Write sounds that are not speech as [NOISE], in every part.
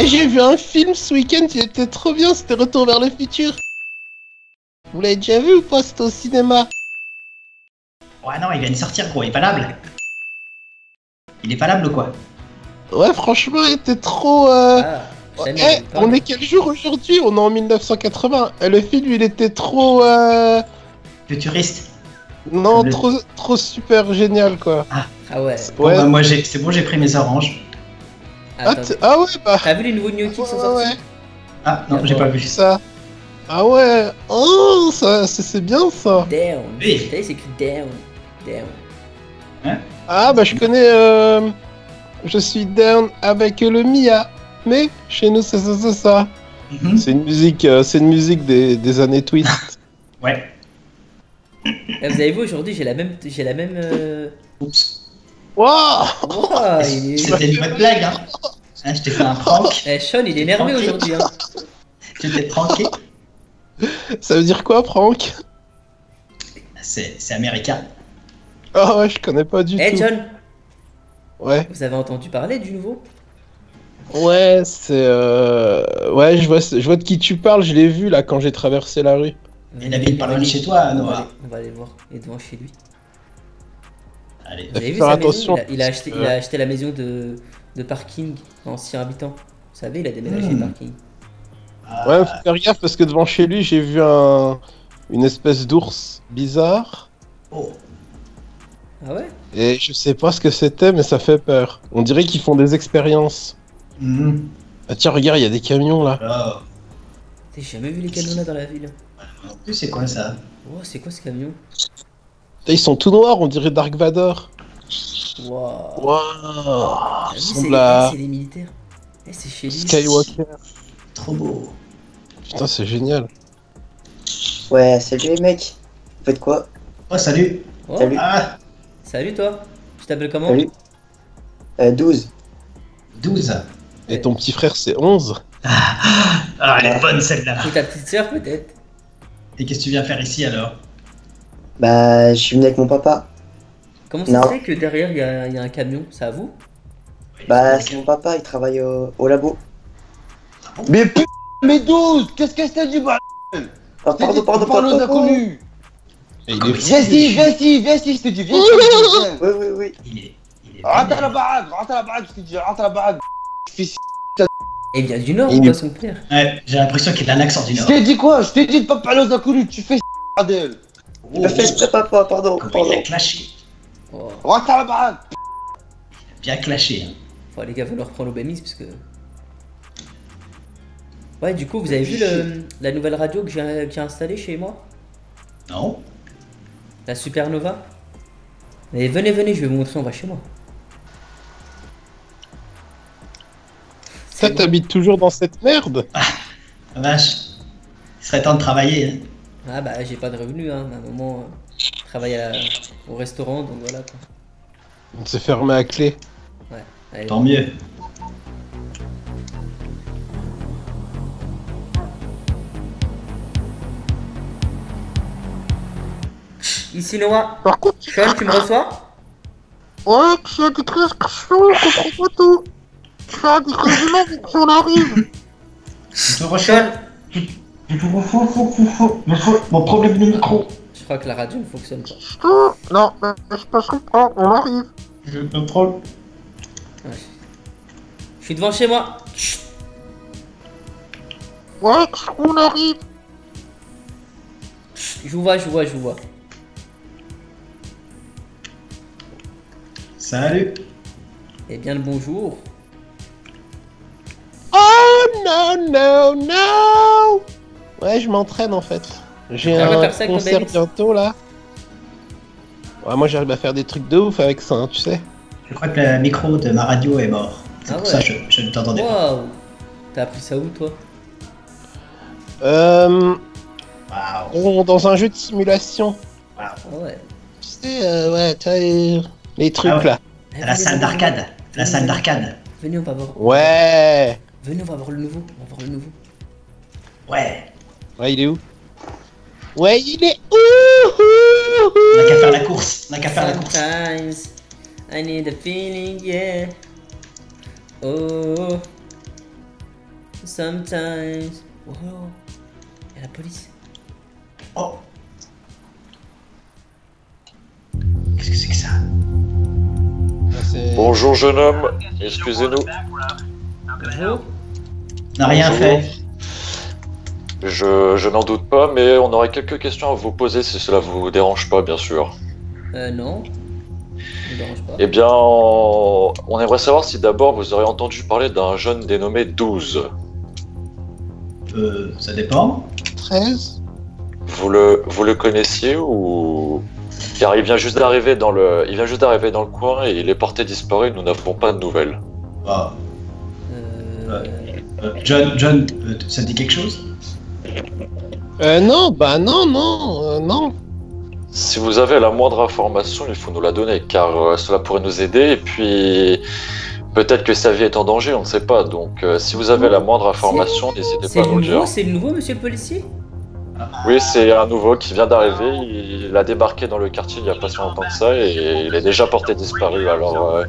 Eh, j'ai vu un film ce week-end, il était trop bien, c'était Retour vers le futur. Vous l'avez déjà vu ou pas C'était au cinéma? Ouais, non, il vient de sortir, gros, il est valable. Il est valable ou quoi? Ouais, franchement, il était trop. Euh... Ah, Eh, Chanel, on est quel jour aujourd'hui? On est en 1980. Et le film, il était trop. Euh... Futuriste. Non, Le- trop, trop super génial, quoi. Ah ouais. Bon, Ouais. bah, moi, j'ai- c'est bon, j'ai pris mes oranges. Ah, ah ouais, bah. T'as vu les nouveaux gnocchis qui sont Ouais, sortis ouais, Ah, non, j'ai pas vu. ça. Ah ouais. Oh, ça, c'est bien ça. Down. Oui. C'est écrit down. Down. Ah bah je connais. Euh... Je suis down avec le Mia. Mais chez nous, c'est ça, c'est ça. Mhm. C'est une musique, euh, c'est une musique des, des années tweet. [LAUGHS] Ouais. Eh, vous avez vu aujourd'hui, j'ai la même. J'ai la même. Euh... Oups. Wow, est... C'était une bonne blague, hein. Hein, je t'ai fait un prank. Eh, Sean, il est énervé aujourd'hui. Hein. Je t'ai pranké. Ça veut dire quoi, Franck C'est c'est américain. Ah ouais, je connais pas du Eh, tout. John, Ouais. vous avez entendu parler du nouveau? Ouais, c'est. Euh... Ouais, je vois, je vois de qui tu parles. Je l'ai vu là quand j'ai traversé la rue. Il habite pas loin de chez toi, on va, Noah. aller, on va aller voir. Il est devant chez lui. Allez. Vous avez vu sa attention. maison il a, il a acheté, il a acheté la maison de, de parking, ancien habitant. Vous savez, il a déménagé Hmm. le parking. Ouais, faut faire gaffe parce que devant chez lui, j'ai vu un. Une espèce d'ours bizarre. Oh. Ah ouais? Et je sais pas ce que c'était, mais ça fait peur. On dirait qu'ils font des expériences. Mhm. Ah tiens, regarde, il y a des camions là. Oh. J'ai jamais vu les camions là dans la ville? En plus, c'est quoi ça? Oh, c'est quoi ce camion? Ils sont tout noirs, on dirait Dark Vador. Waouh Waouh Ah oui, Ils c'est ressemblent eh, à c'est les militaires. Eh, c'est chez. Skywalker. Trop beau. Putain, c'est génial. Ouais, salut les mecs. Vous faites quoi? Oh, salut. Oh, Salut. Ah, Salut toi Tu t'appelles comment? Salut. Euh, 12. 12. Et ton petit frère, c'est 11. Ah, elle est bonne celle-là. Ou ta petite sœur peut-être Et qu'est-ce que tu viens faire ici alors? Bah, je suis venu avec mon papa. Comment ça se fait que derrière il y, a- il y a un camion? C'est à vous? Bah, c'est mon papa, il travaille au, au labo. Mais p... Mais 12 Qu'est-ce que je t'ai dit, bah Ah, pardon, pardon, Parle aux pardon. Viens ici, viens ici, viens ici, je te dis, viens ici. Oui, oui, oui. Il est. Il est Rentre à la baraque, rentre à la baraque, je te dis, rentre à la baraque. Fils. Et il vient du nord est- pas son père Ouais, j'ai l'impression qu'il a un accent du Je Nord. t'ai dit quoi? Je t'ai dit de pas parler aux inconnus, tu fais Adèle. Il a fait papa, pardon, Comment il a pardon. clashé. oh. Bien clashé. hein. Bon, les gars, faut leur reprendre l'obémis parce que. Ouais, du coup, vous avez vu le- la nouvelle radio que j'ai installée chez moi? Non La Supernova? Mais venez, venez, je vais vous montrer, on va chez moi. Ça, bon. t'habites toujours dans cette merde? La vache. Il serait temps de travailler. hein. Ah bah, j'ai pas de revenus, hein. À un moment, euh, je travaille à- au restaurant, donc voilà quoi. On s'est fermé à clé. Ouais. Allez, Tant mieux. Ici Noah. Par contre, Sean, tu me reçois? Ouais, tu as des transcriptions, on comprend pas tout. Tu as des quasiment dès qu'on arrive. Je te Mon problème de micro. Je crois que la radio ne fonctionne pas. Oh, non, mais je passerai pas, on arrive. Je contrôle. Ouais. Je suis devant chez moi. Chut. Ouais, on arrive. Je vous vois, je vous vois, je vous vois. Salut. Eh bien le bonjour. Oh non, non, non Ouais, je m'entraîne en fait. J'ai Ah, on va un faire ça avec concert bientôt là. Ouais, moi j'arrive à faire des trucs de ouf avec ça, hein, tu sais. Je crois que le micro de ma radio est mort. C'est Ah pour ouais. ça que je, je ne t'entendais pas. Waouh T'as appris ça où toi? Euh, Waouh. on- dans un jeu de simulation. Ah ouais. Tu sais, euh, ouais, tu vois, les, les trucs Ah ouais. là. À la salle d'arcade. La salle d'arcade. Venez, on va voir. Ouais Venez, on va voir le nouveau. On va voir le nouveau. Ouais. Ouais, il est où? Ouais, il est où? On n'a qu'à faire la course. On n'a qu'à faire la course. Sometimes I need a feeling, yeah. Oh. Sometimes. Oh, y a la police. Oh Qu'est-ce que c'est que ça? Bonjour jeune homme, excusez-nous. N'a rien Bonjour. fait. Je, je n'en doute pas, mais on aurait quelques questions à vous poser si cela vous dérange pas, bien sûr. Euh, non. Ça me dérange pas. Eh bien, on on aimerait savoir si d'abord vous aurez entendu parler d'un jeune dénommé 12. Euh, ça dépend. 13 Vous le, vous le connaissiez ou? Car il vient juste d'arriver dans le, il vient juste d'arriver dans le coin et il est porté disparu. Nous n'avons pas de nouvelles. Ah, Euh, euh, John, John, euh, ça te dit quelque chose? Euh, non, bah non, non, euh, non. Si vous avez la moindre information, il faut nous la donner, car euh, cela pourrait nous aider. Et puis, peut-être que sa vie est en danger, on ne sait pas. Donc, euh, si vous avez la moindre information, n'hésitez c'est pas à nous le nouveau, dire. c'est le nouveau, monsieur le policier? Oui, c'est un nouveau qui vient d'arriver. Il a débarqué dans le quartier il n'y a pas si longtemps que ça, et il est déjà porté disparu. Alors, euh,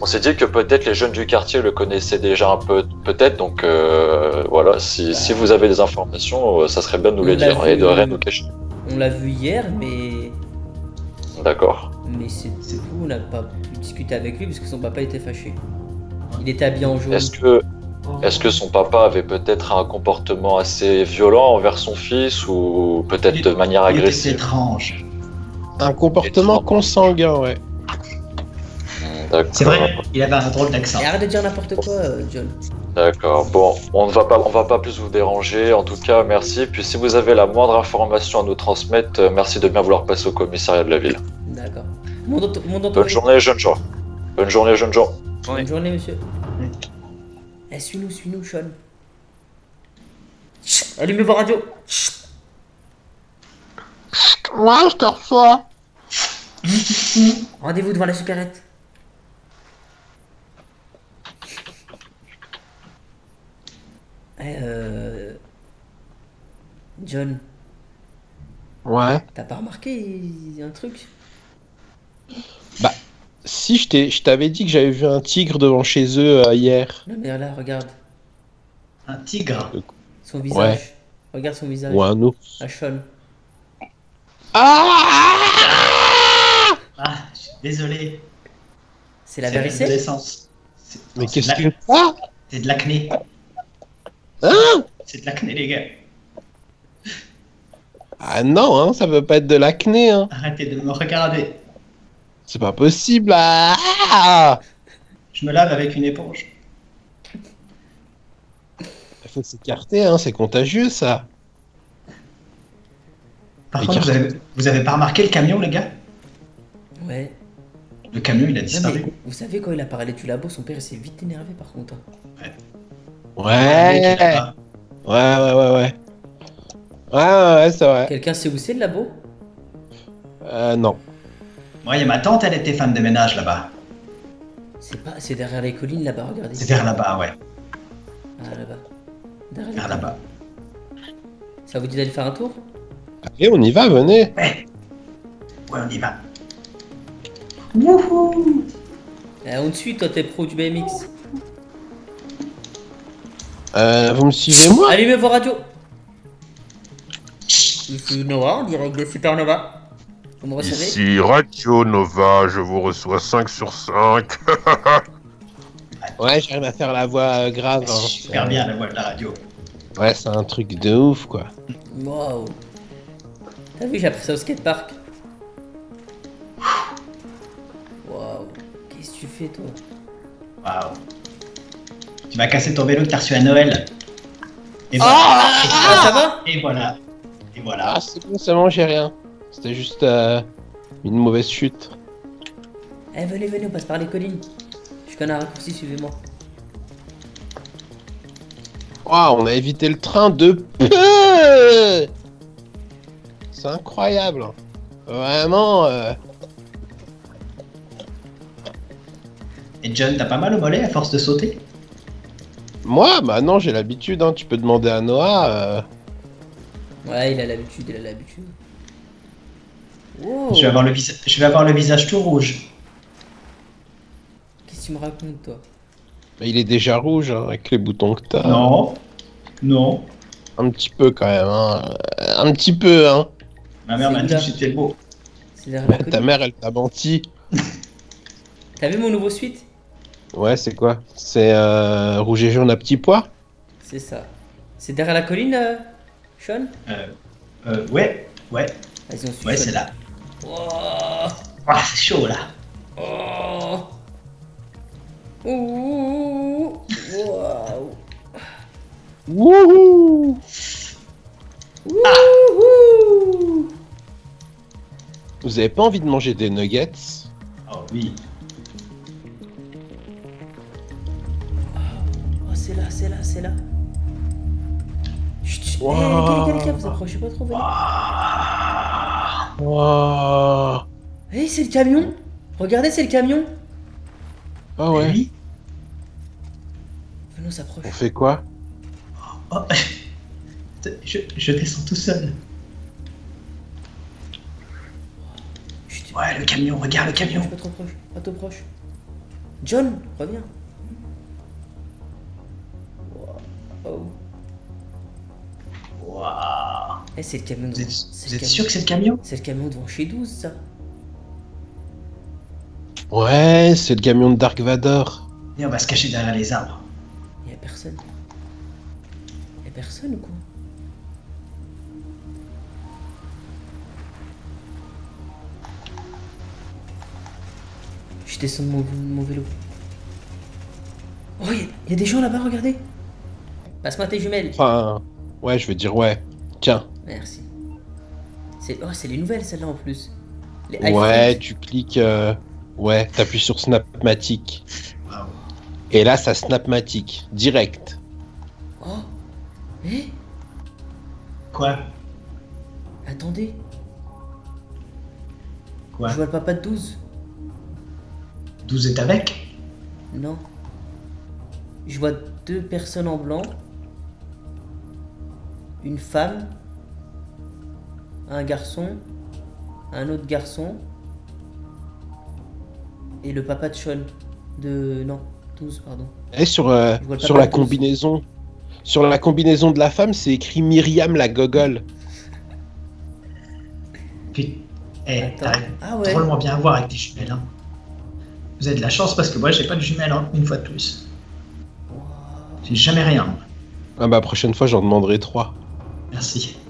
on s'est dit que peut-être les jeunes du quartier le connaissaient déjà un peu, peut-être. Donc, euh, voilà, si, si vous avez des informations, euh, ça serait bien de nous les On l'a dire et de vu. rien nous cacher. On l'a vu hier, mais. D'accord. Mais c'est tout, on n'a pas pu discuter avec lui parce que son papa était fâché. Il était habillé en jaune. Est-ce que, est-ce que son papa avait peut-être un comportement assez violent envers son fils ou peut-être de manière Il était agressive? étrange. Un comportement Étrange. consanguin, ouais. C'est vrai, il avait un drôle d'accent. Et arrête de dire n'importe quoi, euh, John. D'accord. Bon, on ne va pas, on va pas plus vous déranger. En tout cas, merci. Puis si vous avez la moindre information à nous transmettre, euh, merci de bien vouloir passer au commissariat de la ville. D'accord. Mon, auto- mon Bonne journée, jeunes gens. Bonne journée, jeunes gens. Bonne journée, monsieur. Eh, suis-nous, suis-nous, Sean. Chut, Allumez vos radios. Chut. Ouais, je te reçois. Rendez-vous devant la supérette. Eh, euh... John, Ouais. t'as pas remarqué il y a un truc? Si, je t'ai- je t'avais dit que j'avais vu un tigre devant chez eux euh, hier. Non mais là, regarde. Un tigre? Son visage. Regarde son visage. Ou un ours. À Sean. Ah Ah, je suis désolé. C'est la C'est. C'est- Mais qu'est-ce c'est que ça? C'est de l'acné. Hein C'est de l'acné, les gars. Ah non, hein, ça peut pas être de l'acné, hein. Arrêtez de me regarder. C'est pas possible. Ah Je me lave avec une éponge. Il faut s'écarter, hein, c'est contagieux ça. Par contre, vous avez, vous avez pas remarqué le camion, les gars? Ouais. Le camion, il a disparu. vous savez, quand il a parlé du labo, son père il s'est vite énervé par contre. hein. Ouais. Ouais, ouais, ouais, ouais. Ouais, ouais, ouais, c'est vrai. Quelqu'un sait où c'est le labo? Euh, non. Moi, il y a ma tante, elle était femme de ménage là-bas. C'est pas, c'est derrière les collines là-bas, regardez. C'est vers là-bas, ouais. Ah là-bas. Derrière Vers là-bas. Ça vous dit d'aller faire un tour? Allez, on y va, venez. Ouais. Ouais, on y va. Wouhou eh, On te suit, toi t'es pro du BMX. Euh, vous me suivez moi Allumez vos radios Ici Noah, direct de Supernova. Vous me recevez Ici Radio Nova, je vous reçois 5 sur 5. [LAUGHS] Ouais, j'arrive à faire la voix euh, grave. hein. Super bien la voix de la radio. Ouais, c'est un truc de ouf, quoi. Wow T'as vu, j'ai appris ça au skatepark. Wow Qu'est-ce que tu fais toi? Waouh. Tu m'as cassé ton vélo que t'as reçu à Noël. Et Ah, ça va Et voilà. Et voilà. Ah, c'est bon, c'est bon, j'ai rien. C'était juste euh, une mauvaise chute. Eh venez, venez, on passe par les collines. Je connais un raccourci, suivez-moi. Waouh, on a évité le train de peu C'est incroyable. Vraiment. euh, Et John, t'as pas mal au mollet à force de sauter? Moi, bah non, j'ai l'habitude. Hein. Tu peux demander à Noah. euh, Ouais, il a l'habitude, il a l'habitude. Wow je, vais avoir le visa- je vais avoir le visage tout rouge. Qu'est-ce que tu me racontes toi? Bah, il est déjà rouge hein, avec les boutons que t'as. Non. Non. Un petit peu quand même, hein. Un petit peu, hein. Ma mère C'est m'a dit que j'étais beau. C'est derrière la Bah, ta colline. mère, elle t'a menti. T'as vu mon nouveau suite? Ouais, c'est quoi? C'est euh, rouge et jaune à petits pois? C'est ça. C'est derrière la colline, euh, Sean? Euh, euh, ouais, ouais, Vas-y, on suit ouais, c'est là. Oh. Ah, c'est chaud là. Oh. Ouh. Waouh Wouhou. Wouhou. Vous avez pas envie de manger des nuggets? Oh oui. Eh, Wow. gars, les gars, vous approchez pas trop, venez. Waouh Eh, c'est le camion Regardez, c'est le camion Ah ouais oui. On s'approche. On fait quoi? Oh. [LAUGHS] Je, je descends tout seul. Chut, Ouais, le camion, regarde le camion. Pas trop proche, pas trop proche. John, reviens. Oh. Waouh. Eh, c'est le camion Vous devant. êtes, c'est vous le êtes camion- sûr que c'est le camion? C'est le camion devant chez 12, ça. Ouais, c'est le camion de Dark Vador. Et on va se cacher derrière les arbres. Y a personne. Y a personne ou quoi? Je descends de mon, mon vélo. Oh, y, a- y a des gens là-bas, regardez. Passe-moi tes jumelles. Enfin, ouais, je veux dire ouais. Tiens. Merci. C'est oh, c'est les nouvelles celles-là en plus. Les Ouais, iPhones. tu cliques. euh, Ouais, t'appuies sur Snapmatic. Et là, ça Snapmatic. Direct. Oh. Eh, Quoi? Attendez. Quoi? Je vois le papa de 12. 12 est avec? Non. Je vois deux personnes en blanc. Une femme. Un garçon. Un autre garçon. Et le papa de Sean. De. Non, 12, pardon. Et sur, euh, sur la combinaison. Sur la combinaison de la femme, c'est écrit Myriam la gogole. Puis, eh, Attends. t'arrives Ah ouais. drôlement bien à voir avec tes jumelles. Hein. Vous avez de la chance parce que moi, j'ai pas de jumelles hein, une fois de plus. J'ai jamais rien. Ah bah, prochaine fois, j'en demanderai trois. Merci.